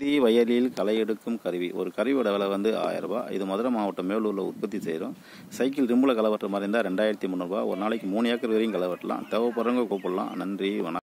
பருத்தி வயலில் களை எடுக்கும் கருவி. ஒரு கருவியோட விலை வந்து ஆயிரம் ரூபாய். இது மதுரை மாவட்டம் மேலூரில் உற்பத்தி செய்கிறோம் சைக்கிள் ரிம்பில் களை வெட்டுற மாதிரி இருந்தால் ரெண்டாயிரத்தி முந்நூறுரூவா ஒரு நாளைக்கு மூணு ஏக்கர் வரையும் களை வெட்டலாம். தேவைப்படுறவங்க கூப்பிடலாம். நன்றி வணக்கம்.